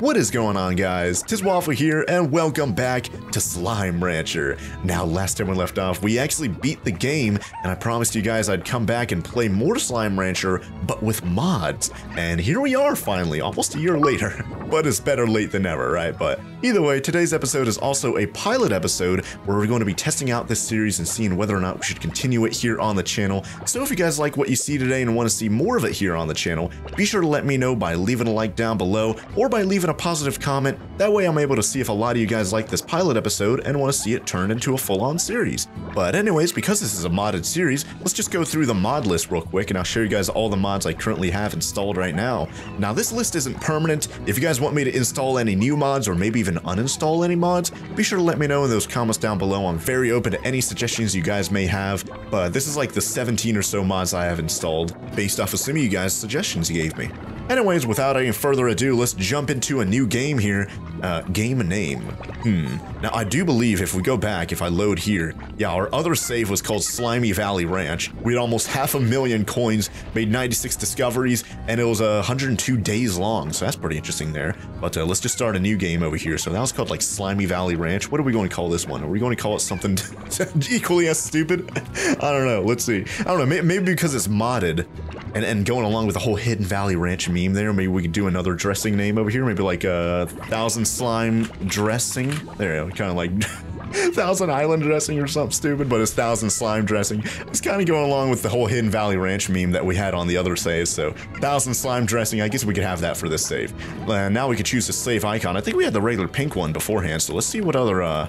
What is going on guys? Tis Waffle here and welcome back to Slime Rancher. Now last time we left off, we actually beat the game and I promised you guys I'd come back and play more Slime Rancher, but with mods. And here we are finally, almost a year later. But it's better late than never, right? But either way, today's episode is also a pilot episode where we're going to be testing out this series and seeing whether or not we should continue it here on the channel. So if you guys like what you see today and want to see more of it here on the channel, be sure to let me know by leaving a like down below or by leaving a positive comment. That way I'm able to see if a lot of you guys like this pilot episode and want to see it turned into a full-on series. But anyways, because this is a modded series, let's just go through the mod list real quick and I'll show you guys all the mods I currently have installed right now. Now this list isn't permanent. If you guys want me to install any new mods or maybe even uninstall any mods, be sure to let me know in those comments down below. I'm very open to any suggestions you guys may have, but this is like the 17 or so mods I have installed based off of some of you guys' suggestions you gave me. Anyways, without any further ado, let's jump into a new game here. Uh, game name. Hmm. Now, I do believe if we go back, if I load here, yeah, our other save was called Slimy Valley Ranch. We had almost half a million coins, made 96 discoveries, and it was uh, 102 days long, so that's pretty interesting there. But uh, let's just start a new game over here. So that was called like Slimy Valley Ranch. What are we going to call this one? Are we going to call it something equally as stupid? I don't know. Let's see. I don't know. Maybe because it's modded, and, and going along with the whole Hidden Valley Ranch meme there, maybe we could do another dressing name over here. Maybe like a uh, Thousand Slime Dressing. There you go, kind of like Thousand Island Dressing or something stupid, but it's Thousand Slime Dressing. It's kind of going along with the whole Hidden Valley Ranch meme that we had on the other saves. So Thousand Slime Dressing, I guess we could have that for this save. And now we could choose a save icon. I think we had the regular pink one beforehand, so let's see what other, uh...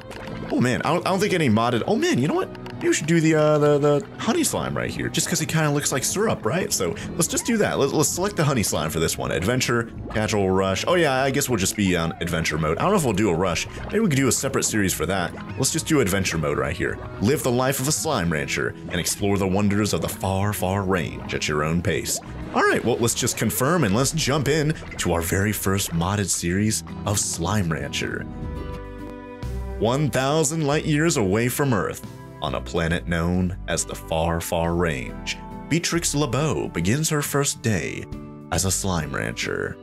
Oh man, I don't, I don't think any modded... Oh man, you know what? you should do the uh, the, the honey slime right here, just because he kind of looks like syrup, right? So let's just do that. Let's, let's select the honey slime for this one. Adventure, casual, rush. Oh yeah, guess we'll just be on adventure mode. I don't know if we'll do a rush. Maybe we could do a separate series for that. Let's just do adventure mode right here. Live the life of a slime rancher and explore the wonders of the far, far range at your own pace. All right, well, let's just confirm and let's jump in to our very first modded series of Slime Rancher. 1,000 light years away from Earth, on a planet known as the Far Far Range, Beatrix LeBeau begins her first day as a slime rancher.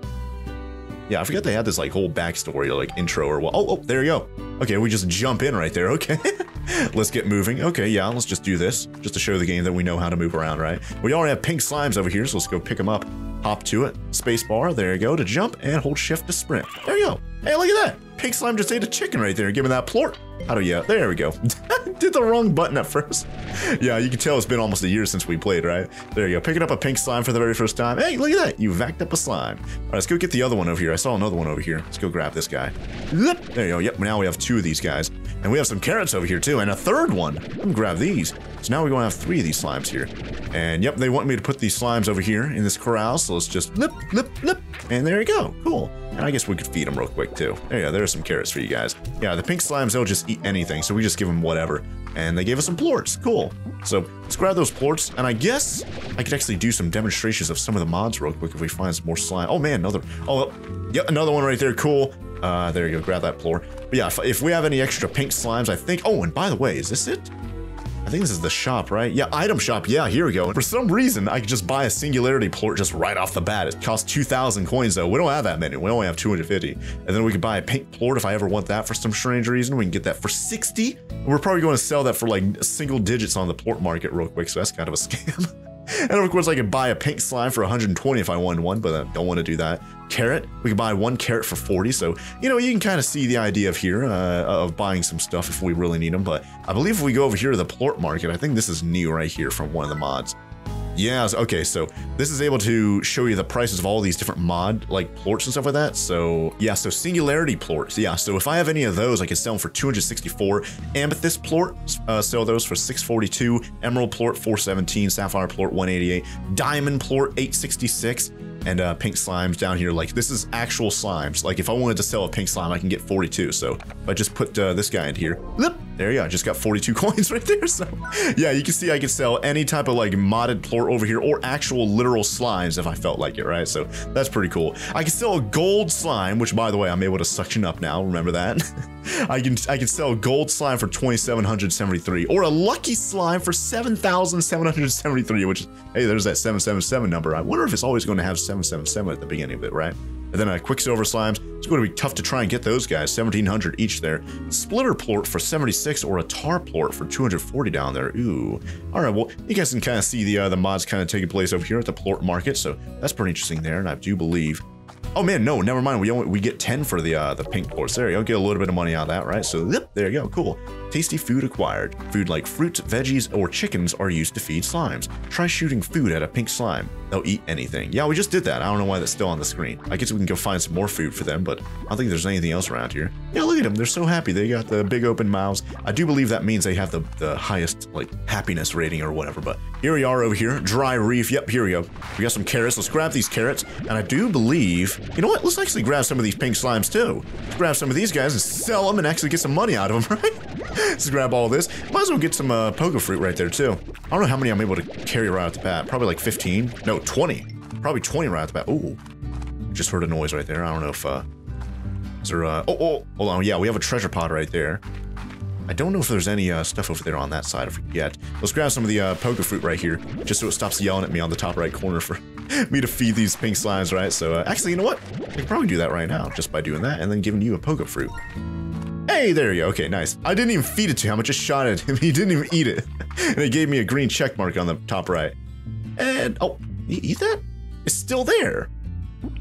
Yeah, I forgot they had this like whole backstory, like intro or what. Oh, oh, there you go. Okay, we just jump in right there. Okay, let's get moving. Okay, yeah, let's just do this just to show the game that we know how to move around, right? We already have pink slimes over here, so let's go pick them up. Hop to it, space bar, there you go, to jump, and hold shift to sprint. There you go. Hey, look at that. Pink slime just ate a chicken right there. Give me that plort. How do you? There we go. Did the wrong button at first. Yeah, you can tell it's been almost a year since we played, right? There you go. Picking up a pink slime for the very first time. Hey, look at that. You vacked up a slime. All right, let's go get the other one over here. I saw another one over here. Let's go grab this guy. There you go. Yep, now we have two of these guys. And we have some carrots over here too, and a third one. Let me grab these. So now we're to have three of these slimes here. And yep, they want me to put these slimes over here in this corral, so let's just lip, lip, lip. And there you go. Cool. And I guess we could feed them real quick too. There you go. There's some carrots for you guys. Yeah, the pink slimes, they'll just eat anything, so we just give them whatever. And they gave us some plorts. Cool. So let's grab those plorts, and I guess I could actually do some demonstrations of some of the mods real quick if we find some more slime. Oh man, another. Oh, yep, another one right there. Cool. Uh, there you go. Grab that plort. But yeah, if, if we have any extra pink slimes, I think. Oh, and by the way, is this it? I think this is the shop, right? Yeah, item shop. Yeah, here we go. For some reason, I could just buy a singularity plort just right off the bat. It costs 2,000 coins though. We don't have that many. We only have 250. And then we could buy a pink plort if I ever want that for some strange reason. We can get that for 60. We're probably going to sell that for like single digits on the plort market real quick. So that's kind of a scam. And of course, I could buy a pink slime for 120 if I wanted one, but I don't want to do that. Carrot, we can buy one carrot for 40. So, you know, you can kind of see the idea of here uh, of buying some stuff if we really need them. But I believe if we go over here to the plort market, I think this is new right here from one of the mods. Yeah, okay, so this is able to show you the prices of all these different mod, like, plorts and stuff like that. So, yeah, so Singularity plorts. Yeah, so if I have any of those, I can sell them for 264. Amethyst plort, uh, sell those for 642. Emerald plort, 417. Sapphire plort, 188. Diamond plort, 866 and uh, pink slimes down here. Like this is actual slimes. Like if I wanted to sell a pink slime, I can get 42. So if I just put uh, this guy in here, there you go. I just got 42 coins right there. So yeah, you can see I can sell any type of like modded plort over here or actual literal slimes if I felt like it, right? So that's pretty cool. I can sell a gold slime, which by the way, I'm able to suction up now. Remember that? I can I can sell a gold slime for 2,773 or a lucky slime for 7,773, which hey, there's that 777 number. I wonder if it's always going to have 777 at the beginning of it, right? And then uh, Quicksilver slimes. It's going to be tough to try and get those guys. 1700 each there. Splitter plort for 76 or a tar plort for 240 down there. Ooh. All right, well, you guys can kind of see the uh, the mods kind of taking place over here at the plort market. So that's pretty interesting there. And I do believe Oh man, no, never mind. We only we get 10 for the uh, the pink you go. Get a little bit of money out of that, right? So yep, there you go. Cool. Tasty food acquired. Food like fruits, veggies, or chickens are used to feed slimes. Try shooting food at a pink slime. They'll eat anything. Yeah, we just did that. I don't know why that's still on the screen. I guess we can go find some more food for them, but I don't think there's anything else around here. Yeah, look at them. They're so happy. They got the big open mouths. I do believe that means they have the, the highest like happiness rating or whatever, but here we are over here. Dry reef. Yep, here we go. We got some carrots. Let's grab these carrots. And I do believe, you know what? Let's actually grab some of these pink slimes too. Let's grab some of these guys and sell them and actually get some money out of them, right? Let's grab all this. Might as well get some uh, pogo fruit right there too. I don't know how many I'm able to carry right out the bat. Probably like 15. No, 20. Probably 20 right out the bat. Ooh. Just heard a noise right there. I don't know if, uh... Is there, uh... Oh, oh, hold on. Yeah, we have a treasure pod right there. I don't know if there's any uh, stuff over there on that side yet. Let's grab some of the uh, fruit right here, just so it stops yelling at me on the top right corner for me to feed these pink slimes, right? So, uh, actually, you know what? I can probably do that right now, just by doing that, and then giving you a pogo fruit. Hey, there you go. Okay, nice. I didn't even feed it to him. I just shot at him. He didn't even eat it. and it gave me a green check mark on the top right. And, oh, eat that? It's still there.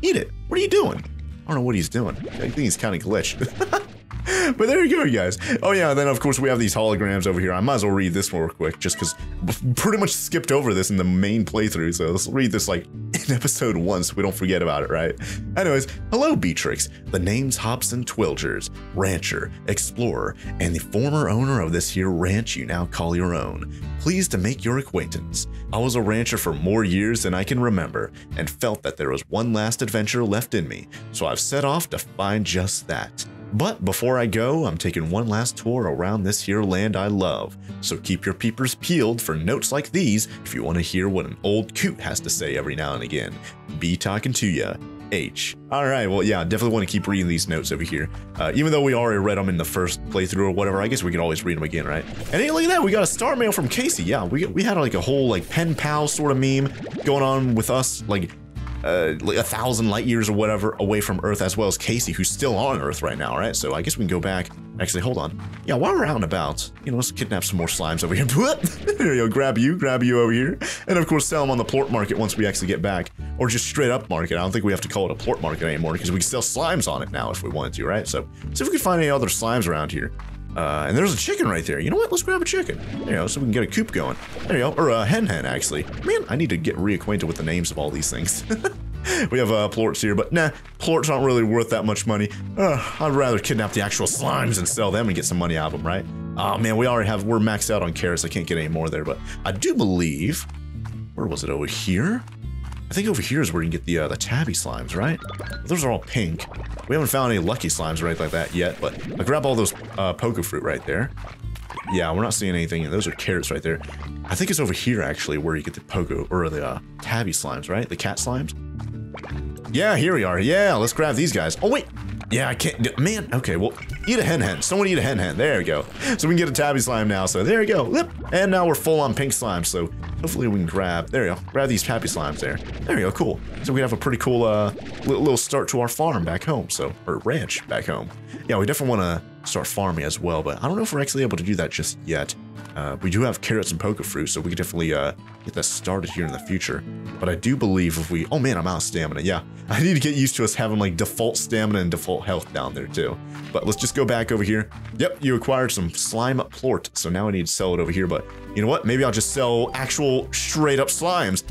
Eat it. What are you doing? I don't know what he's doing. I think he's kind of glitched. but there you go, guys. Oh yeah, then of course we have these holograms over here. I might as well read this real quick, just because pretty much skipped over this in the main playthrough. So let's read this like in episode one, so we don't forget about it, right? Anyways, hello Beatrix. The name's Hobson Twilgers, rancher, explorer, and the former owner of this here ranch you now call your own. Pleased to make your acquaintance. I was a rancher for more years than I can remember, and felt that there was one last adventure left in me, so I've set off to find just that. But before I go, I'm taking one last tour around this here land I love. So keep your peepers peeled for notes like these if you want to hear what an old coot has to say every now and again. Be talking to ya. H. Alright, well, yeah, definitely want to keep reading these notes over here. Uh, even though we already read them in the first playthrough or whatever, I guess we can always read them again, right? And hey, look at that, we got a star mail from Casey. Yeah, we, we had like a whole like pen pal sort of meme going on with us. Like, uh, a thousand light years or whatever away from Earth, as well as Casey, who's still on Earth right now, right? So I guess we can go back. Actually, hold on. Yeah, while we're out and about, you know, let's kidnap some more slimes over here. there you go, grab you, grab you over here. And of course, sell them on the plort market once we actually get back. Or just straight up market. I don't think we have to call it a plort market anymore because we can sell slimes on it now if we wanted to, right? So, see if we can find any other slimes around here. Uh, and there's a chicken right there. You know what? Let's grab a chicken. There you go, so we can get a coop going. There you go. Or a hen hen, actually. Man, I need to get reacquainted with the names of all these things. we have uh, plorts here, but nah, plorts aren't really worth that much money. Uh, I'd rather kidnap the actual slimes and sell them and get some money out of them, right? Oh man, we already have, we're maxed out on carrots. I can't get any more there, but I do believe, where was it, over here? I think over here is where you can get the uh, the tabby slimes, right? Those are all pink. We haven't found any lucky slimes or anything like that yet, but I grab all those uh, pogo fruit right there. Yeah, we're not seeing anything. Those are carrots right there. I think it's over here, actually, where you get the pogo, or the uh, tabby slimes, right? The cat slimes? Yeah, here we are. Yeah, let's grab these guys. Oh, wait. Yeah, I can't. Man, okay, well, eat a hen hen. Someone eat a hen hen. There we go. So we can get a tabby slime now. So there we go. Yep. And now we're full on pink slime. So hopefully we can grab. There we go. Grab these tabby slimes there. There we go. Cool. So we have a pretty cool uh, little start to our farm back home. So, or ranch back home. Yeah, we definitely want to start farming as well, but I don't know if we're actually able to do that just yet. Uh, we do have carrots and pogo fruit, so we could definitely uh, get that started here in the future. But I do believe if we... Oh man, I'm out of stamina. Yeah, I need to get used to us having like default stamina and default health down there too. But let's just go back over here. Yep, you acquired some slime plort, so now I need to sell it over here. But you know what? Maybe I'll just sell actual straight up slimes.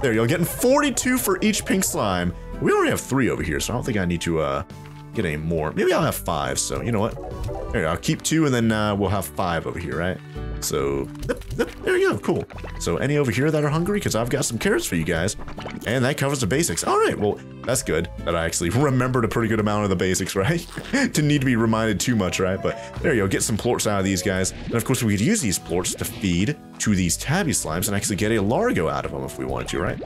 There you go. Getting 42 for each pink slime. We already have three over here, so I don't think I need to uh, get any more. Maybe I'll have five, so you know what? There. I'll keep two and then uh, we'll have five over here, right? So, yep, yep, there you go, cool. So any over here that are hungry? Because I've got some carrots for you guys. And that covers the basics. All right, well, that's good that I actually remembered a pretty good amount of the basics, right? Didn't need to be reminded too much, right? But there you go, get some plorts out of these guys. And of course, we could use these plorts to feed to these tabby slimes and actually get a largo out of them if we wanted to, right?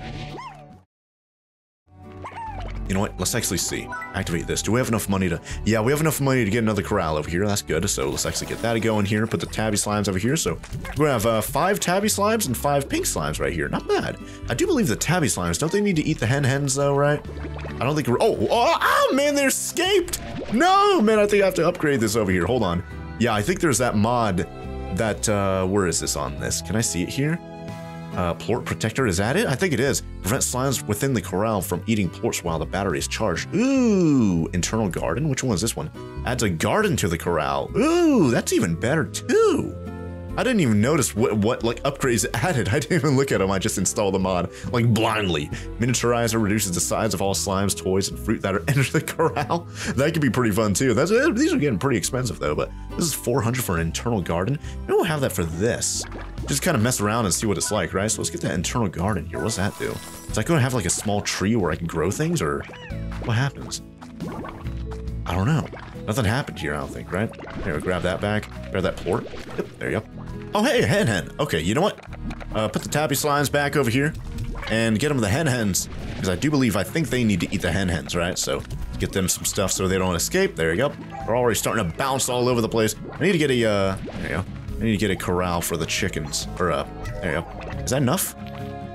You know what? Let's actually see. Activate this. Do we have enough money to... Yeah, we have enough money to get another corral over here. That's good. So let's actually get that going here. Put the tabby slimes over here. So to have uh, five tabby slimes and five pink slimes right here. Not bad. I do believe the tabby slimes, don't they need to eat the hen hens though, right? I don't think we're... Oh, oh, oh man, they're escaped. No, man, I think I have to upgrade this over here. Hold on. Yeah, I think there's that mod that... Uh, where is this on this? Can I see it here? Uh, plort protector, is that it? I think it is. Prevent slimes within the corral from eating plorts while the battery is charged. Ooh, internal garden. Which one is this one? Adds a garden to the corral. Ooh, that's even better too. I didn't even notice what, what like upgrades added. I didn't even look at them. I just installed the mod like blindly. Miniaturizer reduces the size of all slimes, toys, and fruit that are entered the corral. That could be pretty fun too. That's these are getting pretty expensive though. But this is 400 for an internal garden. We don't have that for this just kind of mess around and see what it's like, right? So let's get that internal garden here. What's that do? Is that going to have like a small tree where I can grow things or what happens? I don't know. Nothing happened here, I don't think, right? Here, we'll grab that back. Grab that plort. Yep, there you go. Oh, hey, hen hen. Okay, you know what? Uh, put the tabby slimes back over here and get them the hen hens because I do believe I think they need to eat the hen hens, right? So get them some stuff so they don't escape. There you go. They're already starting to bounce all over the place. I need to get a, uh, there you go. I need to get a corral for the chickens. Or, uh, there you go. Is that enough?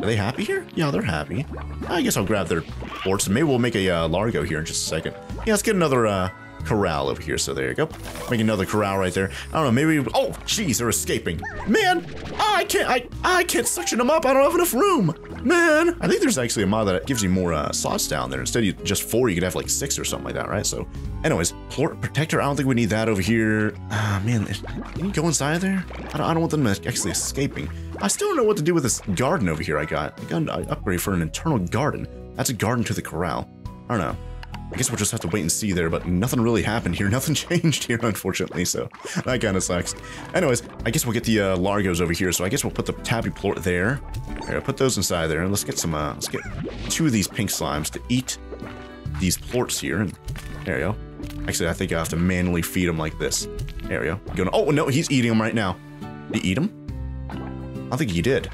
Are they happy here? Yeah, they're happy. I guess I'll grab their plorts maybe we'll make a uh, Largo here in just a second. Yeah, let's get another uh, corral over here. So there you go. Make another corral right there. I don't know, maybe... Oh, jeez, they're escaping. Man, I can't... I, I can't suction them up. I don't have enough room. Man, I think there's actually a mod that gives you more uh, slots down there. Instead of just four, you could have like six or something like that, right? So anyways, protector, I don't think we need that over here. Ah, man, can you go inside there? I don't, I don't want them actually escaping. I still don't know what to do with this garden over here I got. I got an upgrade for an internal garden. That's a garden to the corral. I don't know. I guess we'll just have to wait and see there, but nothing really happened here. Nothing changed here, unfortunately, so that kind of sucks. Anyways, I guess we'll get the uh, Largos over here, so I guess we'll put the Tabby Plort there. Here, put those inside there, and let's get some, uh, let's get two of these pink slimes to eat these plorts here, and there you go. Actually, I think I have to manually feed them like this. There we go. Going, oh, no, he's eating them right now. Did he eat them? I think he did.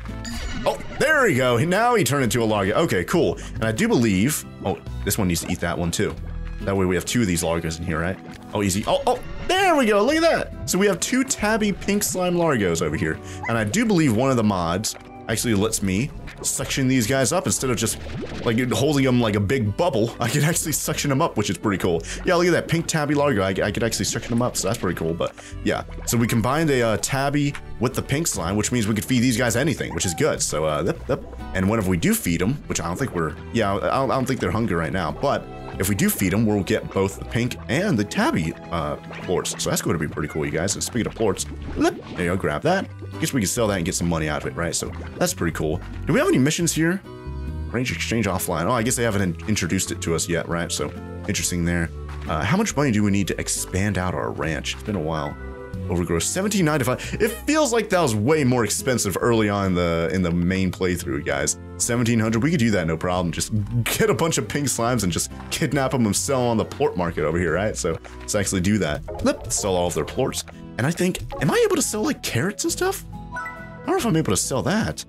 Oh, there we go. Now he turned into a Largo. Okay, cool. And I do believe... Oh, this one needs to eat that one too. That way we have two of these Largos in here, right? Oh, easy. Oh, oh, there we go. Look at that. So we have two tabby pink slime Largos over here. And I do believe one of the mods actually lets me suction these guys up instead of just like holding them like a big bubble. I can actually suction them up, which is pretty cool. Yeah, look at that pink tabby largo. I, I could actually suction them up, so that's pretty cool. But yeah, so we combined a uh, tabby with the pink slime, which means we could feed these guys anything, which is good. So uh, yep, yep. and whenever we do feed them, which I don't think we're, yeah, I don't, I don't think they're hungry right now, but if we do feed them, we'll get both the pink and the tabby uh, plorts. So that's going to be pretty cool, you guys. And speaking of plorts, there you go, grab that. I guess we can sell that and get some money out of it, right? So that's pretty cool. Do we have any missions here? Range exchange offline. Oh, I guess they haven't introduced it to us yet, right? So interesting there. Uh, how much money do we need to expand out our ranch? It's been a while. Overgrowth 1795. It feels like that was way more expensive early on in the in the main playthrough, guys. 1700. We could do that no problem. Just get a bunch of pink slimes and just kidnap them and sell them on the plort market over here, right? So let's actually do that. Let's sell all of their plorts. And I think, am I able to sell like carrots and stuff? I don't know if I'm able to sell that.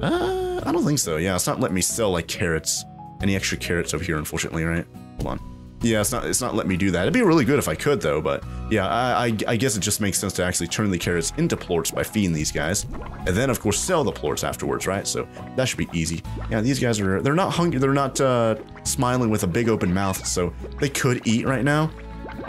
Uh, I don't think so. Yeah, it's not letting me sell like carrots. Any extra carrots over here, unfortunately, right? Hold on. Yeah, it's not it's not letting me do that. It'd be really good if I could though, but yeah, I, I, I guess it just makes sense to actually turn the carrots into plorts by feeding these guys, and then of course sell the plorts afterwards, right? So that should be easy. Yeah, these guys are they're not hungry, they're not uh, smiling with a big open mouth, so they could eat right now,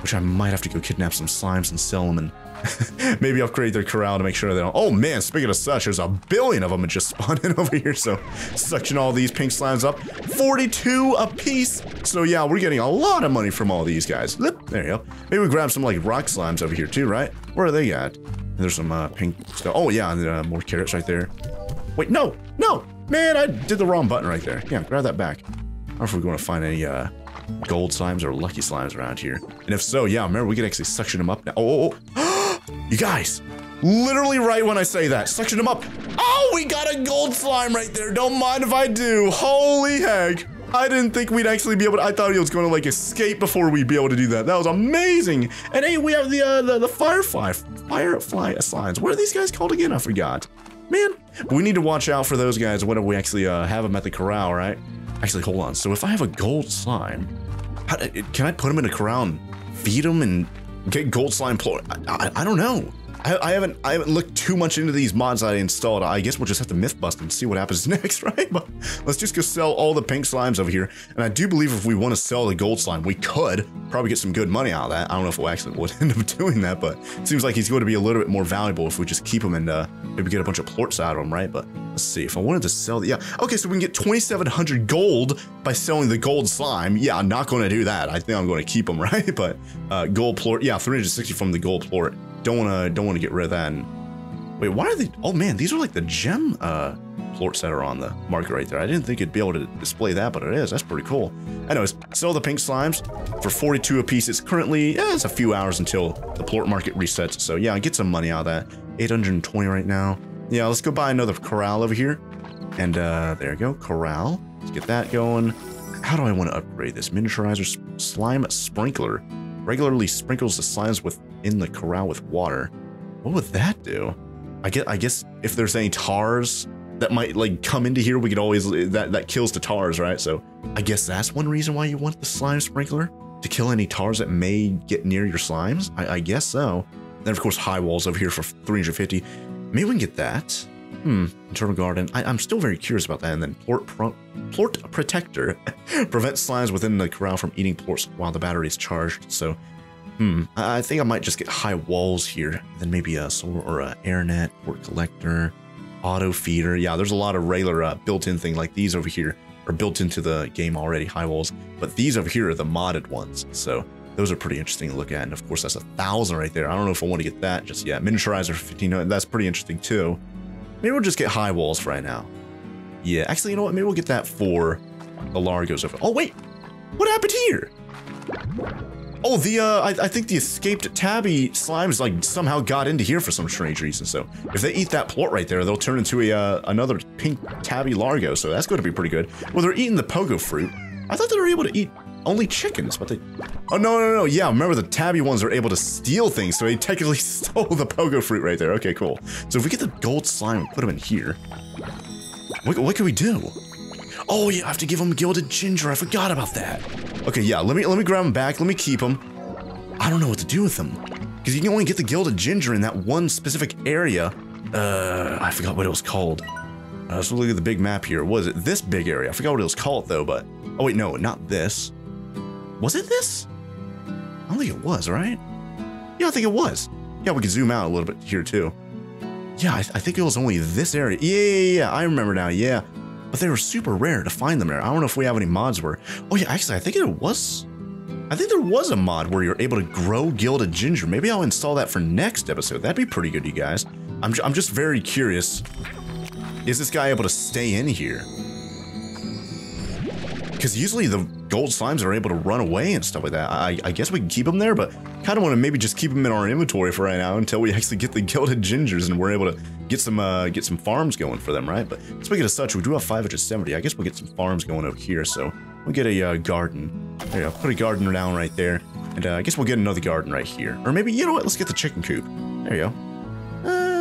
which I might have to go kidnap some slimes and sell them and Maybe upgrade their corral to make sure they don't. Oh man, speaking of such, there's a billion of them just spawned in over here. So suction all these pink slimes up. 42 a piece. So yeah, we're getting a lot of money from all these guys. There you go. Maybe we grab some like rock slimes over here too, right? Where are they at? There's some uh, pink stuff. Oh yeah, and, uh, more carrots right there. Wait, no, no, man, I did the wrong button right there. Yeah, grab that back. I don't know if we're going to find any uh, gold slimes or lucky slimes around here. And if so, yeah, remember we could actually suction them up now. Oh, oh, oh. You guys, literally right when I say that, suction them up. Oh, we got a gold slime right there. Don't mind if I do. Holy heck. I didn't think we'd actually be able to, I thought he was going to like escape before we'd be able to do that. That was amazing. And hey, we have the, uh, the, the firefly, firefly slimes. What are these guys called again? I forgot. Man, we need to watch out for those guys whenever we actually uh, have them at the corral, right? Actually, hold on. So if I have a gold slime, how, can I put them in a and feed them and get gold slime? I, I, I don't know. I, I, haven't I haven't looked too much into these mods I installed. I guess we'll just have to myth bust and see what happens next, right? But let's just go sell all the pink slimes over here. And I do believe if we want to sell the gold slime, we could probably get some good money out of that. I don't know if we'll actually would end up doing that, but it seems like he's going to be a little bit more valuable if we just keep him and uh, maybe get a bunch of plorts out of him, right? But let's see. If I wanted to sell, the, yeah, okay, so we can get 2,700 gold by selling the gold slime. Yeah, I'm not going to do that. I think I'm going to keep them, right? But uh, gold plort, yeah, 360 from the gold plort don't want to don't want to get rid of that. And, wait, why are they? Oh man, these are like the gem uh, plorts that are on the market right there. I didn't think it'd be able to display that, but it is. That's pretty cool. Anyways, sell the pink slimes for 42 a piece. It's currently it's a few hours until the plort market resets. So yeah, get some money out of that. 820 right now. Yeah, let's go buy another corral over here. And uh, there you go, corral. Let's get that going. How do I want to upgrade this? Miniaturizer slime sprinkler regularly sprinkles the slimes within the corral with water. What would that do? I guess, I guess if there's any tars that might like come into here, we could always, that, that kills the tars, right? So I guess that's one reason why you want the slime sprinkler? To kill any tars that may get near your slimes? I, I guess so. Then of course high walls over here for 350. Maybe we can get that. Hmm, internal garden. I, am still very curious about that. And then plort, plort protector prevents slimes within the corral from eating plorts while the battery is charged. So, hmm, I, I think I might just get high walls here. Then maybe a solar or a air net, plort collector, auto feeder. Yeah, there's a lot of regular uh, built-in thing like these over here are built into the game already, high walls. But these over here are the modded ones. So those are pretty interesting to look at. And of course, that's a thousand right there. I don't know if I want to get that just yet. Miniaturizer 15, that's pretty interesting too. Maybe we'll just get high walls for right now. Yeah, actually, you know what? Maybe we'll get that for the Largos over. Oh, wait. What happened here? Oh, the, uh, I, I, think the escaped tabby slimes, like, somehow got into here for some strange reason. So, if they eat that plort right there, they'll turn into a, uh, another pink tabby largo. So, that's going to be pretty good. Well, they're eating the pogo fruit. I thought they were able to eat only chickens, but they... Oh, no, no, no, yeah, remember the tabby ones are able to steal things, so they technically stole the pogo fruit right there. Okay, cool. So if we get the gold slime and put them in here, what, what can we do? Oh, yeah, I have to give them gilded ginger. I forgot about that. Okay, yeah, let me let me grab them back. Let me keep them. I don't know what to do with them. Because you can only get the gilded ginger in that one specific area. Uh, I forgot what it was called. Uh, let's look at the big map here. Was it this big area? I forgot what it was called, though, but... Oh, wait, no, not this. Was it this? I don't think it was, right? Yeah, I think it was. Yeah, we can zoom out a little bit here too. Yeah, I, th I think it was only this area. Yeah, yeah, yeah, I remember now, yeah. But they were super rare to find them there. I don't know if we have any mods where... Oh yeah, actually, I think it was... I think there was a mod where you're able to grow gilded ginger. Maybe I'll install that for next episode. That'd be pretty good, you guys. I'm, I'm just very curious. Is this guy able to stay in here? Because usually the gold slimes are able to run away and stuff like that. I, I guess we can keep them there, but kind of want to maybe just keep them in our inventory for right now until we actually get the gilded gingers and we're able to get some uh, get some farms going for them, right? But speaking of such, we do have 570. I guess we'll get some farms going over here, so we'll get a uh, garden. There you go. Put a garden down right there, and uh, I guess we'll get another garden right here. Or maybe, you know what? Let's get the chicken coop. There you go.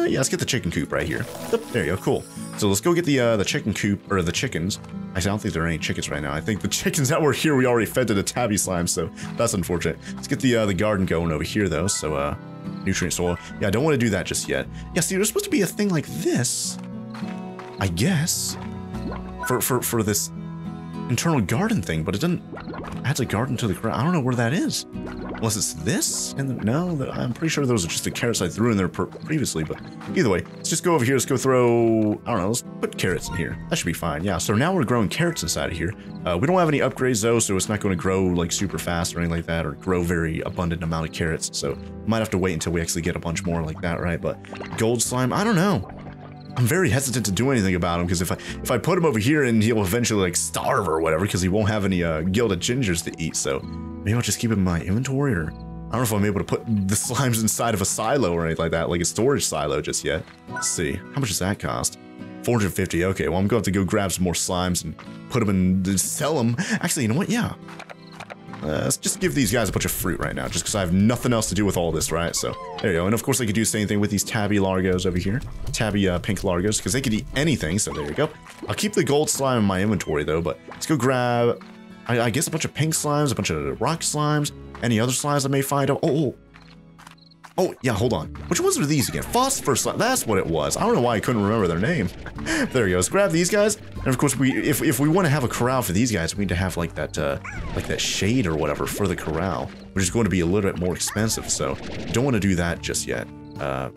Yeah, let's get the chicken coop right here. There you go. Cool. So let's go get the uh, the chicken coop, or the chickens. I don't think there are any chickens right now. I think the chickens that were here, we already fed to the tabby slime, so that's unfortunate. Let's get the uh, the garden going over here, though, so uh, nutrient soil. Yeah, I don't want to do that just yet. Yeah, see, there's supposed to be a thing like this, I guess, for, for, for this internal garden thing, but it doesn't add a garden to the ground. I don't know where that is. Unless it's this? And no, I'm pretty sure those are just the carrots I threw in there previously, but either way, let's just go over here. Let's go throw, I don't know, let's put carrots in here. That should be fine. Yeah, so now we're growing carrots inside of here. Uh, we don't have any upgrades though, so it's not going to grow like super fast or anything like that, or grow very abundant amount of carrots. So might have to wait until we actually get a bunch more like that, right? But gold slime, I don't know. I'm very hesitant to do anything about him because if I if I put him over here and he'll eventually like starve or whatever because he won't have any uh, gilded gingers to eat. So maybe I'll just keep him in my inventory or I don't know if I'm able to put the slimes inside of a silo or anything like that, like a storage silo just yet. Let's see. How much does that cost? 450. Okay, well I'm going to have to go grab some more slimes and put them in, sell them. Actually, you know what? Yeah. Uh, let's just give these guys a bunch of fruit right now, just because I have nothing else to do with all this, right? So there you go. And of course, I could do the same thing with these tabby largos over here. Tabby uh, pink largos, because they could eat anything. So there you go. I'll keep the gold slime in my inventory, though. But let's go grab, I, I guess, a bunch of pink slimes, a bunch of rock slimes, any other slimes I may find. Oh, oh, Oh, yeah, hold on. Which ones are these again? Phosphor slime. That's what it was. I don't know why I couldn't remember their name. there he goes. Grab these guys. And of course, we if, if we want to have a corral for these guys, we need to have like that uh, like that shade or whatever for the corral, which is going to be a little bit more expensive. So don't want to do that just yet. Uh,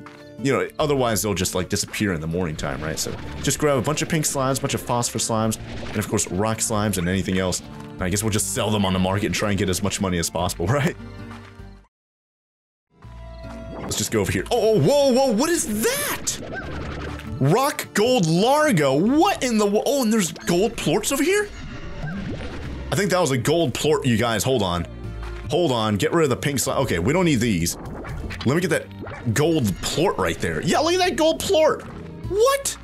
you know, otherwise they'll just like disappear in the morning time, right? So just grab a bunch of pink slimes, a bunch of phosphor slimes, and of course rock slimes and anything else. And I guess we'll just sell them on the market and try and get as much money as possible, right? Let's just go over here. Oh, oh, whoa, whoa, what is that? Rock Gold Largo. What in the... Oh, and there's gold plorts over here? I think that was a gold plort, you guys. Hold on. Hold on. Get rid of the pink slime. Okay, we don't need these. Let me get that gold plort right there. Yeah, look at that gold plort. What?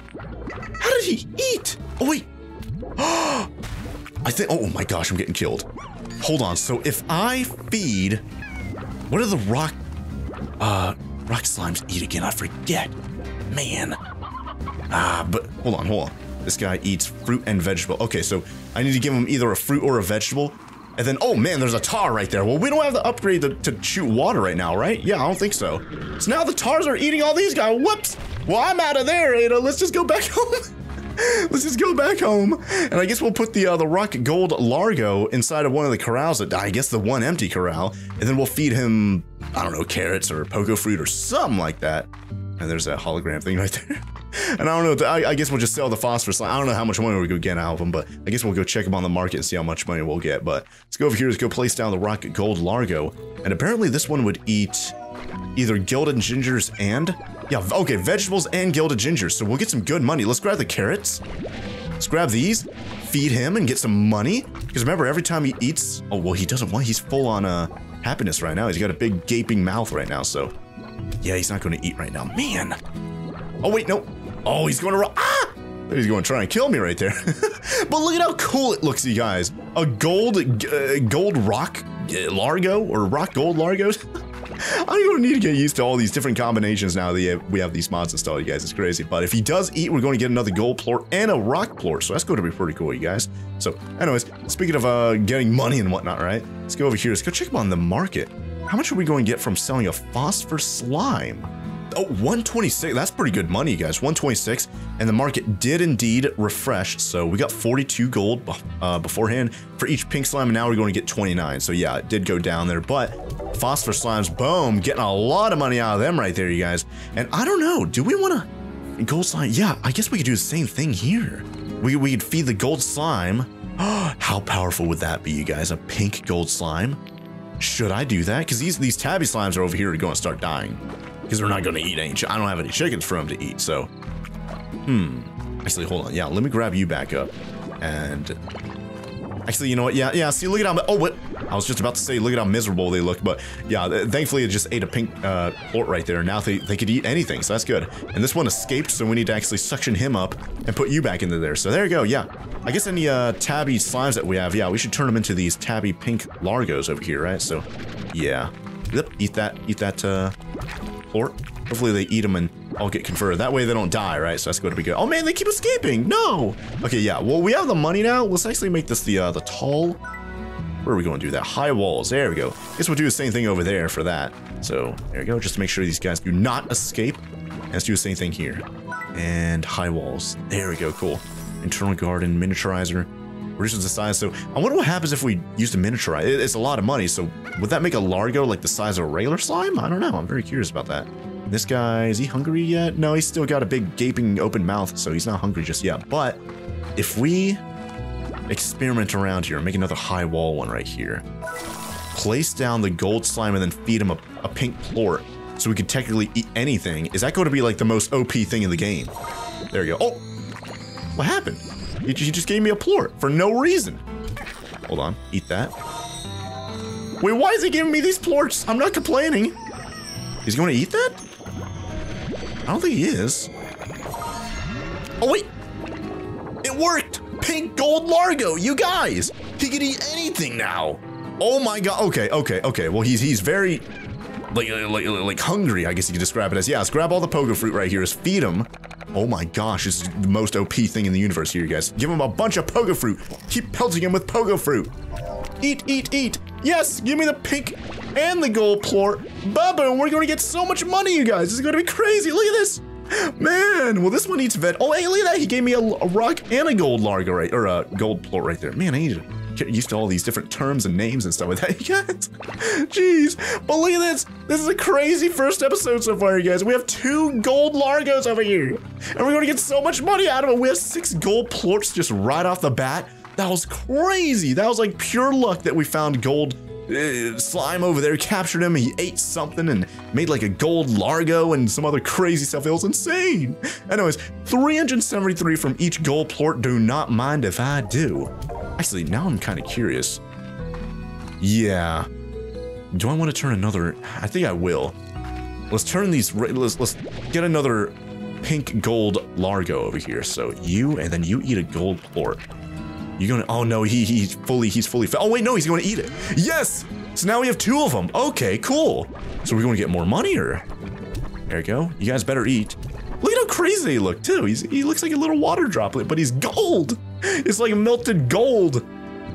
How did he eat? Oh, wait. I think... Oh, my gosh, I'm getting killed. Hold on. So if I feed... What are the rock uh, rock slimes eat again. I forget. Man. Ah, but hold on, hold on. This guy eats fruit and vegetable. Okay, so I need to give him either a fruit or a vegetable. And then, oh man, there's a tar right there. Well, we don't have the upgrade to, to shoot water right now, right? Yeah, I don't think so. So now the tars are eating all these guys. Whoops. Well, I'm out of there, Ada. Let's just go back home. Let's just go back home. And I guess we'll put the uh, the rock gold largo inside of one of the corrals. That, I guess the one empty corral. And then we'll feed him, I don't know, carrots or pogo fruit or something like that. And there's that hologram thing right there. and I don't know, I, I, guess we'll just sell the phosphorus. I don't know how much money going to get out of them, but I guess we'll go check them on the market and see how much money we'll get. But let's go over here, let's go place down the rocket gold largo. And apparently this one would eat either gilded gingers and yeah, okay, vegetables and gilded gingers. So we'll get some good money. Let's grab the carrots. Let's grab these, feed him, and get some money. Because remember, every time he eats... Oh, well, he doesn't want... He's full on uh, happiness right now. He's got a big gaping mouth right now, so... Yeah, he's not going to eat right now. Man! Oh, wait, no. Oh, he's going to... Ah! He's going to try and kill me right there. but look at how cool it looks, you guys. A gold... Uh, gold rock uh, Largo? Or rock gold Largos? I'm gonna need to get used to all these different combinations now that we have these mods installed, you guys. It's crazy. But if he does eat, we're going to get another gold plort and a rock plort. So that's going to be pretty cool, you guys. So anyways, speaking of uh, getting money and whatnot, right? Let's go over here. Let's go check on the market. How much are we going to get from selling a phosphor slime? Oh, 126. That's pretty good money, you guys. 126. And the market did indeed refresh. So we got 42 gold uh, beforehand for each pink slime. And now we're going to get 29. So yeah, it did go down there. But phosphor slimes, boom, getting a lot of money out of them right there, you guys. And I don't know, do we want to gold slime? Yeah, I guess we could do the same thing here. We, we could feed the gold slime. How powerful would that be, you guys? A pink gold slime? Should I do that? Because these, these tabby slimes are over here going to start dying because we're not going to eat any. I don't have any chickens for them to eat. So, hmm. Actually, hold on. Yeah, let me grab you back up. And actually, you know what? Yeah, yeah. See, look at how. Oh, what? I was just about to say, look at how miserable they look. But yeah, thankfully, it just ate a pink uh, plort right there. Now they they could eat anything, so that's good. And this one escaped, so we need to actually suction him up and put you back into there. So there you go. Yeah. I guess any uh, tabby slimes that we have, yeah, we should turn them into these tabby pink largos over here, right? So, yeah. Yep. Eat that. Eat that. Uh, hopefully they eat them and all get converted. That way they don't die, right? So that's going to be good. Oh man, they keep escaping. No. Okay, yeah. Well, we have the money now. Let's actually make this the uh, the tall. Where are we going to do that? High walls. There we go. Guess we'll do the same thing over there for that. So there we go. Just to make sure these guys do not escape. And let's do the same thing here. And high walls. There we go. Cool. Internal garden, miniaturizer reduces the size. So I wonder what happens if we use a miniaturize. It's a lot of money. So would that make a Largo like the size of a regular slime? I don't know. I'm very curious about that. This guy, is he hungry yet? No, he's still got a big gaping open mouth, so he's not hungry just yet. But if we experiment around here, make another high wall one right here, place down the gold slime and then feed him a, a pink plort so we could technically eat anything, is that going to be like the most OP thing in the game? There you go. Oh, what happened? He, just gave me a plort for no reason. Hold on, eat that. Wait, why is he giving me these plorts? I'm not complaining. He's going to eat that? I don't think he is. Oh, wait. It worked. Pink gold Largo, you guys. He can eat anything now. Oh my god. Okay, okay, okay. Well, he's he's very like like like hungry. I guess you could describe it as. Let's grab all the pogo fruit right here. Let's feed him. Oh my gosh, this is the most OP thing in the universe here, you guys. Give him a bunch of pogo fruit. Keep pelting him with pogo fruit. Eat, eat, eat. Yes, give me the pink and the gold plort. Bubba, we're going to get so much money, you guys. This is going to be crazy. Look at this. Man, well, this one eats vet. Oh, hey, look at that. He gave me a, a rock and a gold largo right, or a gold plort right there. Man, I need get used to all these different terms and names and stuff like that, you guys. Jeez. But look at this. This is a crazy first episode so far, you guys. We have two gold Largos over here. And we're going to get so much money out of it. We have six gold plorts just right off the bat. That was crazy. That was like pure luck that we found gold uh, slime over there, captured him, he ate something and made like a gold largo and some other crazy stuff. It was insane. Anyways, 373 from each gold plort. Do not mind if I do. Actually, now I'm kind of curious. Yeah. Do I want to turn another? I think I will. Let's turn these. Let's let's get another pink gold largo over here. So you and then you eat a gold plort. You're gonna? Oh no, he he's fully he's fully. Oh wait, no, he's going to eat it. Yes. So now we have two of them. Okay, cool. So we're going to get more money, or there you go. You guys better eat. Look at how crazy they look too. He's he looks like a little water droplet, but he's gold. It's like melted gold.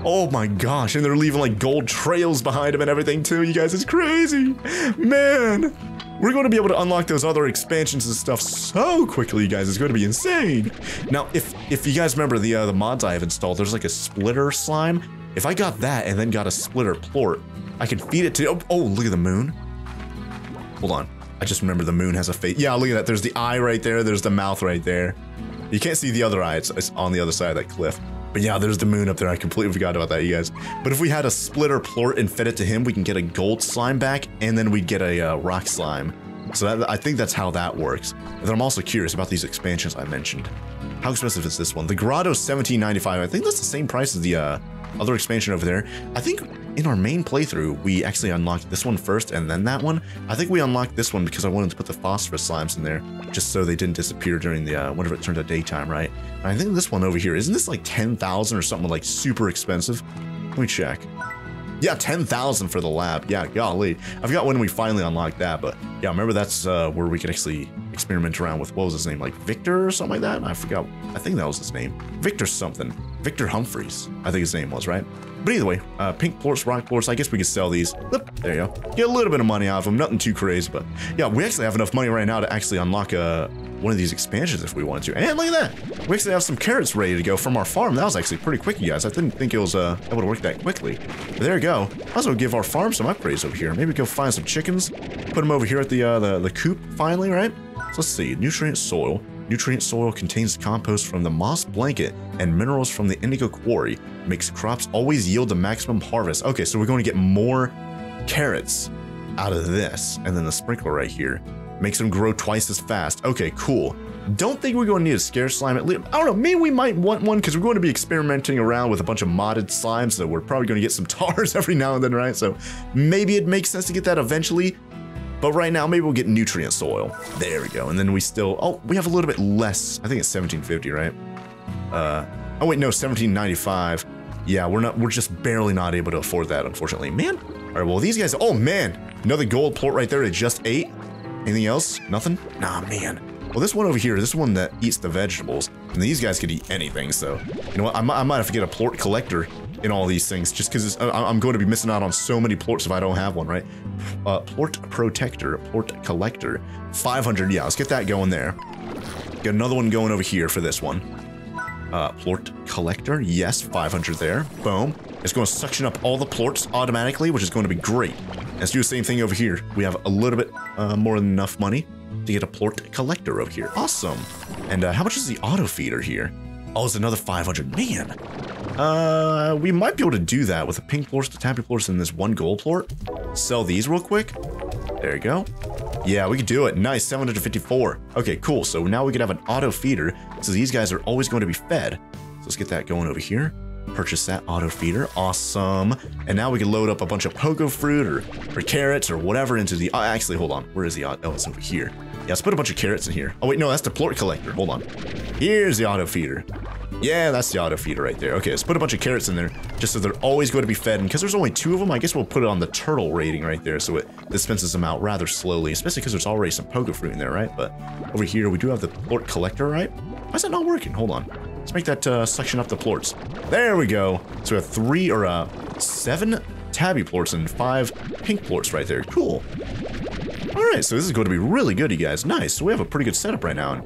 Oh my gosh, and they're leaving like gold trails behind them and everything too. You guys, it's crazy. Man, we're going to be able to unlock those other expansions and stuff so quickly, you guys. It's going to be insane. Now, if if you guys remember the uh, the mods I have installed, there's like a splitter slime. If I got that and then got a splitter plort, I can feed it to. Oh, oh look at the moon. Hold on. I just remember the moon has a face. Yeah, look at that. There's the eye right there. There's the mouth right there. You can't see the other eye. It's, it's on the other side of that cliff. But yeah, there's the moon up there. I completely forgot about that, you guys. But if we had a splitter plort and fed it to him, we can get a gold slime back, and then we'd get a uh, rock slime. So that, I think that's how that works. And then I'm also curious about these expansions I mentioned. How expensive is this one? The Grotto 17.95. I think that's the same price as the uh, other expansion over there. I think in our main playthrough, we actually unlocked this one first and then that one. I think we unlocked this one because I wanted to put the phosphor slimes in there just so they didn't disappear during the, uh, whenever it turned to daytime, right? And I think this one over here, isn't this like 10,000 or something like super expensive? Let me check. Yeah, 10,000 for the lab. Yeah, golly. I forgot when we finally unlocked that, but yeah, remember that's uh, where we could actually experiment around with, what was his name, like Viktor or something like that? I forgot. I think that was his name. Viktor something. Viktor Humphries, I think his name was, right? But either way, uh, pink plorts, rock plorts, I guess we could sell these. There you go. Get a little bit of money out of them, nothing too crazy, but yeah, we actually have enough money right now to actually unlock uh, one of these expansions if we wanted to. And look at that. We actually have some carrots ready to go from our farm. That was actually pretty quick, you guys. I didn't think it was uh, able to work that quickly. But there you go. Might as well give our farm some upgrades over here. Maybe go find some chickens, put them over here at the, uh, the, the coop finally, right? So let's see. Nutrient soil. Nutrient soil contains compost from the moss blanket and minerals from the indigo quarry. Makes crops always yield the maximum harvest. Okay, so we're going to get more carrots out of this. And then the sprinkler right here makes them grow twice as fast. Okay, cool. Don't think we're going to need a scare slime at least. I don't know, maybe we might want one because we're going to be experimenting around with a bunch of modded slimes, so we're probably going to get some tars every now and then, right? So maybe it makes sense to get that eventually. But right now, maybe we'll get nutrient soil. There we go. And then we still, oh, we have a little bit less. I think it's 1750, right? Uh, oh wait, no, 1795. Yeah, we're not, we're just barely not able to afford that, unfortunately. Man. All right, well, these guys, oh man, another gold plort right there at just eight. Anything else? Nothing? Nah, man. Well, this one over here, this one that eats the vegetables, and these guys could eat anything, so, you know what, I might, I might have to get a plort collector in all these things, just because I'm going to be missing out on so many plorts if I don't have one, right? Uh, plort protector, plort collector, 500, yeah, let's get that going there. Get another one going over here for this one. Uh, plort collector, yes, 500 there, boom. It's going to suction up all the plorts automatically, which is going to be great. Let's do the same thing over here. We have a little bit uh, more than enough money to get a plort collector over here. Awesome. And uh, how much is the auto feeder here? Oh, it's another 500. Man, uh, we might be able to do that with a pink plort, the tabby plort, and this one gold plort. Sell these real quick. There you go. Yeah, we could do it. Nice, 754. Okay, cool. So now we could have an auto feeder. So these guys are always going to be fed. So let's get that going over here. Purchase that auto feeder. Awesome. And now we can load up a bunch of pogo fruit or, or carrots or whatever into the... Uh, actually, hold on. Where is the... Oh, it's over here. Yeah, let's put a bunch of carrots in here. Oh, wait, no, that's the plort collector. Hold on. Here's the auto feeder. Yeah, that's the auto feeder right there. Okay, let's put a bunch of carrots in there just so they're always going to be fed. And because there's only two of them, I guess we'll put it on the turtle rating right there so it dispenses them out rather slowly, especially because there's already some pogo fruit in there, right? But over here, we do have the plort collector, right? Why is that not working? Hold on. Let's make that uh, suction up the plorts. There we go. So we have three or uh, seven tabby plorts and five pink plorts right there. Cool. All right, so this is going to be really good, you guys. Nice. So we have a pretty good setup right now.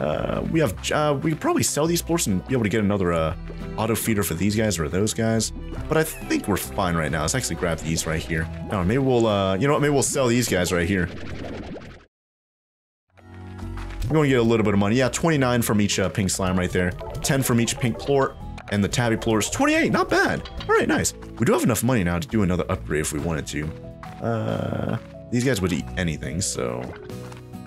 Uh, we have, uh, we could probably sell these plorts and be able to get another, uh, auto feeder for these guys or those guys. But I think we're fine right now. Let's actually grab these right here. Now, maybe we'll, uh, you know what? Maybe we'll sell these guys right here. We're going to get a little bit of money. Yeah, 29 from each uh, pink slime right there. 10 from each pink plort. And the tabby plort is 28. Not bad. All right, nice. We do have enough money now to do another upgrade if we wanted to. Uh, these guys would eat anything, so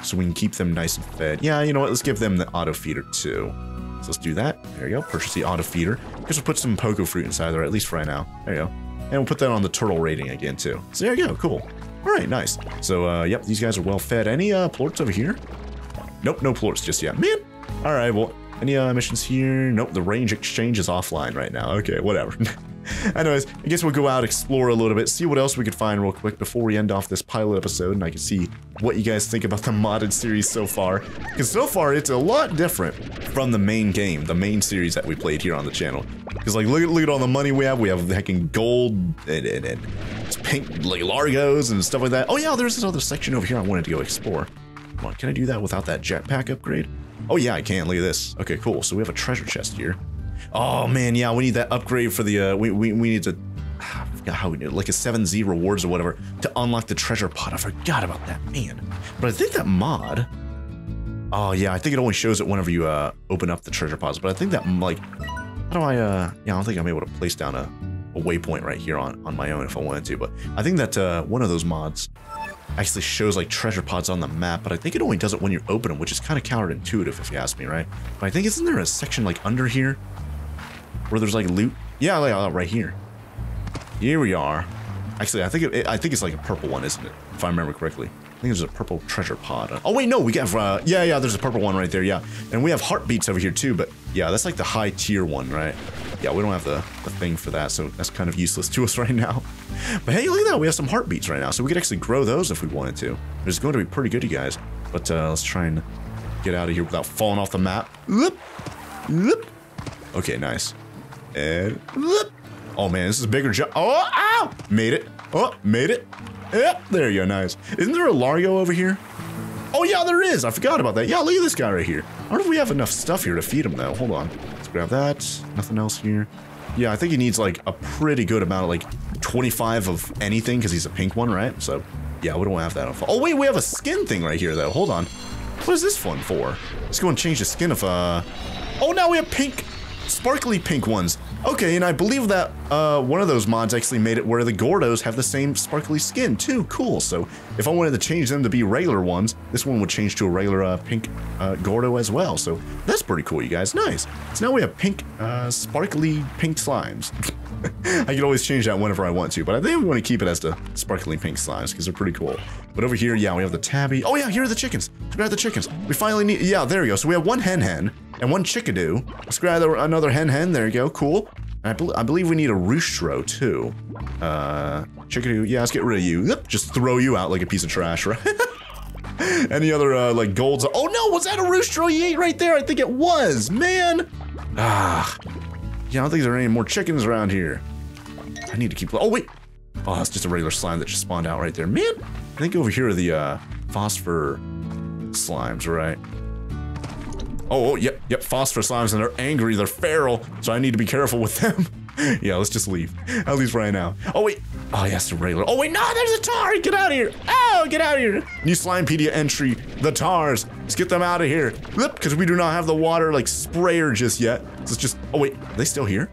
so we can keep them nice and fed. Yeah, you know what? Let's give them the auto feeder too. So let's do that. There you go. Purchase the auto feeder. Guess we'll put some pogo fruit inside there, at least for right now. There you go. And we'll put that on the turtle rating again too. So there you go. Cool. All right, nice. So, uh, yep, these guys are well fed. Any uh, plorts over here? Nope, no plorts just yet. Man. All right, well, any uh, missions here? Nope, the range exchange is offline right now. Okay, whatever. Anyways, I guess we'll go out, explore a little bit, see what else we could find real quick before we end off this pilot episode, and I can see what you guys think about the modded series so far. Because so far, it's a lot different from the main game, the main series that we played here on the channel. Because, like, look at, look at all the money we have. We have hecking gold and, and, and pink, like, Largos and stuff like that. Oh, yeah, there's this other section over here I wanted to go explore. Come on, can I do that without that jetpack upgrade? Oh, yeah, I can. Look at this. Okay, cool. So we have a treasure chest here. Oh man, yeah, we need that upgrade for the, uh, we, we, we need to, I forgot how we it, like a 7Zee rewards or whatever to unlock the treasure pot. I forgot about that, man. But I think that mod, oh yeah, I think it only shows it whenever you uh, open up the treasure pods. But I think that, like, how do I, uh, yeah, I don't think I'm able to place down a, a waypoint right here on, on my own if I wanted to. But I think that uh, one of those mods actually shows like treasure pods on the map, but I think it only does it when you open them, which is kind of counterintuitive if you ask me, right? But I think isn't there a section like under here where there's like loot. Yeah, like, uh, right here. Here we are. Actually, I think it, I think it's like a purple one, isn't it? If I remember correctly. I think there's a purple treasure pod. Oh wait, no, we have uh, yeah, yeah. There's a purple one right there. Yeah, and we have heart beets over here too. But yeah, that's like the high tier one, right? Yeah, we don't have the, the thing for that, so that's kind of useless to us right now. But hey, look at that. We have some heart beets right now, so we could actually grow those if we wanted to. It's going to be pretty good, you guys. But uh, let's try and get out of here without falling off the map. Okay, nice. And oh man, this is a bigger jump. Oh, ow! Made it. Oh, made it. Yep, there you go. Nice. Isn't there a Largo over here? Oh yeah, there is. I forgot about that. Yeah, look at this guy right here. I wonder if we have enough stuff here to feed him though. Hold on. Let's grab that. Nothing else here. Yeah, I think he needs like a pretty good amount of like 25 of anything because he's a pink one, right? So yeah, we don't have that. Oh wait, we have a skin thing right here though. Hold on. What is this one for? Let's go and change the skin of uh. Oh, now we have pink sparkly pink ones. Okay, and I believe that uh, one of those mods actually made it where the Gordos have the same sparkly skin too. Cool. So if I wanted to change them to be regular ones, this one would change to a regular uh, pink uh, Gordo as well. So that's pretty cool, you guys. Nice. So now we have pink, uh, sparkly pink slimes. I can always change that whenever I want to, but I think we want to keep it as the sparkly pink slimes because they're pretty cool. But over here, yeah, we have the tabby. Oh yeah, here are the chickens. Let's grab the chickens. We finally need, yeah, there we go. So we have one hen hen and one chickadee. Let's grab another hen hen. There you go. Cool. I, be I, believe we need a roostro too. Uh, chickadee. Yeah, let's get rid of you. Just throw you out like a piece of trash, right? Any other uh, like golds? Oh no, was that a roostro you ate right there? I think it was. Man. Ah. Yeah, I don't think there are any more chickens around here. I need to keep. Oh wait. Oh, that's just a regular slime that just spawned out right there. Man, I think over here are the uh, phosphor slimes, right? Oh, oh, yep, yep, phosphor slimes, and they're angry, they're feral, so I need to be careful with them. yeah, let's just leave. At least right now. Oh, wait. Oh, yes, the regular. Oh, wait, no, there's a tarr. Get out of here. Oh, get out of here. New Slimepedia entry, the tarrs. Let's get them out of here. Because we do not have the water, like, sprayer just yet. So it's just, oh, wait, are they still here?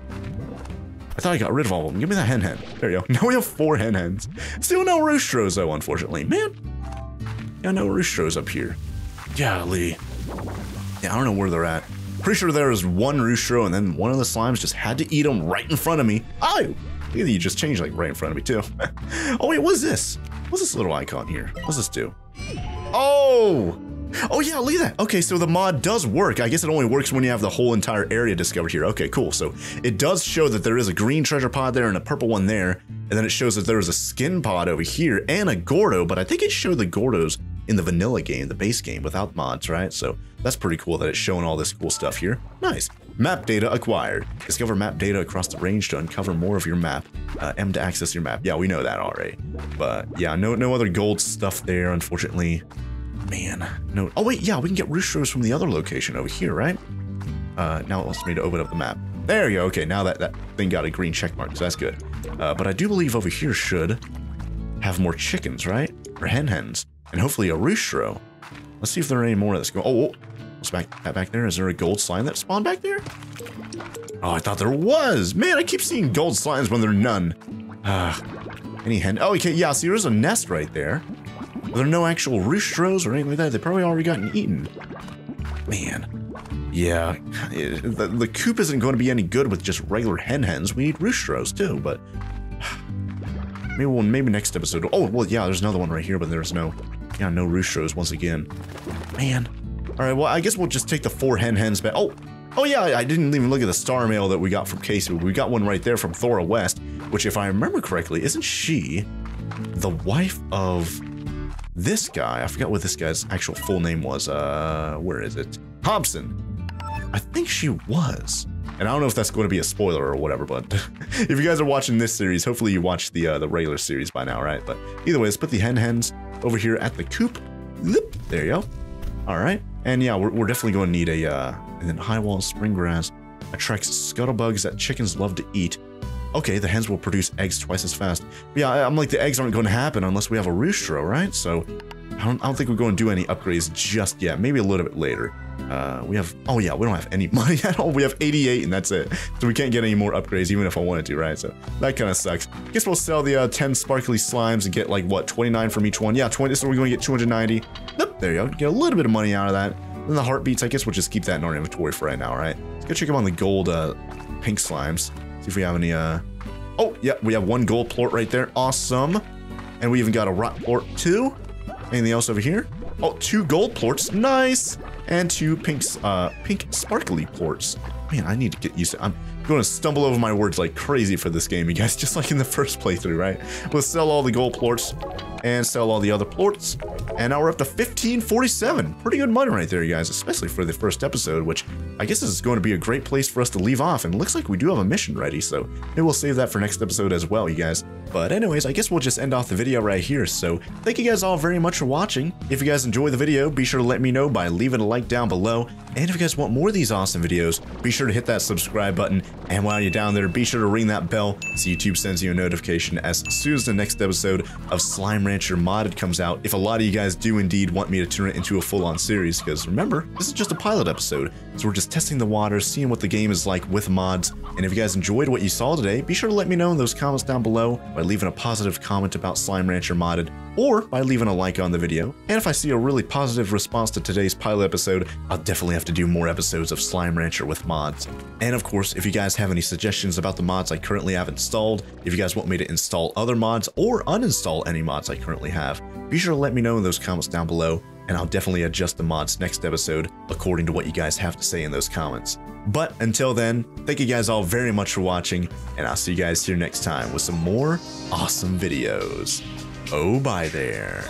I thought I got rid of all of them. Give me that hen hen. There you go. Now we have four hen hens. Still no roostros, though, unfortunately. Man. Yeah, no roostros up here. Golly. Yeah, I don't know where they're at. Pretty sure there was one roostro and then one of the slimes just had to eat them right in front of me. Oh, you just changed like right in front of me too. oh wait, what's this? What's this little icon here? What's this do? Oh, Oh yeah, look at that. Okay, so the mod does work. I guess it only works when you have the whole entire area discovered here. Okay, cool. So it does show that there is a green treasure pod there and a purple one there. And then it shows that there is a skin pod over here and a Gordo, but I think it showed the Gordos in the vanilla game, the base game, without mods, right? So that's pretty cool that it's showing all this cool stuff here. Nice. Map data acquired. Discover map data across the range to uncover more of your map. Uh, M to access your map. Yeah, we know that already. But yeah, no, no other gold stuff there, unfortunately. Man, no. Oh wait, yeah, we can get roosters from the other location over here, right? Uh, now it wants me to open up the map. There you go. Okay, now that, that thing got a green check mark, so that's good. Uh, but I do believe over here should have more chickens, right? Or hen hens. And hopefully a roostro. Let's see if there are any more that's going. Oh, what's back back there? Is there a gold slime that spawned back there? Oh, I thought there was. Man, I keep seeing gold slimes when there are none. Ah, any hen? Oh, okay, yeah. See, there's a nest right there. Are there no actual roostros or anything like that? They probably already gotten eaten. Man. Yeah, the, the coop isn't going to be any good with just regular hen hens. We need roostros too, but maybe we'll, maybe next episode. Oh, well, yeah, there's another one right here, but there's no, yeah, no roostros once again. Man. All right, well, I guess we'll just take the four hen hens back. Oh, oh yeah, I didn't even look at the star mail that we got from Casey. We got one right there from Thora West, which if I remember correctly, isn't she the wife of this guy, I forgot what this guy's actual full name was. Uh, where is it? Hobson. I think she was. And I don't know if that's going to be a spoiler or whatever, but if you guys are watching this series, hopefully you watched the uh, the regular series by now, right? But either way, let's put the hen hens over here at the coop. There you go. All right. And yeah, we're, we're definitely going to need a, uh, and then high wall spring grass attracts scuttlebugs that chickens love to eat. Okay, the hens will produce eggs twice as fast. But yeah, I'm like, the eggs aren't going to happen unless we have a roostro, right? So I don't, I don't think we're going to do any upgrades just yet. Maybe a little bit later. Uh, we have, oh yeah, we don't have any money at all. We have 88 and that's it. So we can't get any more upgrades even if I wanted to, right? So that kind of sucks. I guess we'll sell the uh, 10 sparkly slimes and get like, what, 29 from each one? Yeah, 20, so we're going to get 290. Nope, there you go. Get a little bit of money out of that. And the heart beets, I guess we'll just keep that in our inventory for right now, right? Let's go check them on the gold uh, pink slimes. See if we have any, uh... Oh, yeah, we have one gold plort right there. Awesome. And we even got a rot plort too. Anything else over here? Oh, two gold plorts. Nice. And two pink, uh, pink sparkly plorts. Man, I need to get used to I'm going to stumble over my words like crazy for this game, you guys, just like in the first playthrough, right? We'll sell all the gold plorts and sell all the other plorts. And now we're up to 1547. Pretty good money right there, you guys, especially for the first episode, which I guess is going to be a great place for us to leave off. And looks like we do have a mission ready, so maybe we'll save that for next episode as well, you guys. But anyways, I guess we'll just end off the video right here. So thank you guys all very much for watching. If you guys enjoy the video, be sure to let me know by leaving a like down below. And if you guys want more of these awesome videos, be sure to hit that subscribe button. And while you're down there, be sure to ring that bell so YouTube sends you a notification as soon as the next episode of Slime Rancher Modded comes out. If a lot of you guys do indeed want me to turn it into a full-on series, because remember, this is just a pilot episode. So we're just testing the waters, seeing what the game is like with mods. And if you guys enjoyed what you saw today, be sure to let me know in those comments down below by leaving a positive comment about Slime Rancher Modded or by leaving a like on the video. And if I see a really positive response to today's pilot episode, I'll definitely have to do more episodes of Slime Rancher with mods. And of course, if you guys have any suggestions about the mods I currently have installed, if you guys want me to install other mods or uninstall any mods I currently have, be sure to let me know in those comments down below and I'll definitely adjust the mods next episode according to what you guys have to say in those comments. But until then, thank you guys all very much for watching, and I'll see you guys here next time with some more awesome videos. Oh, bye there.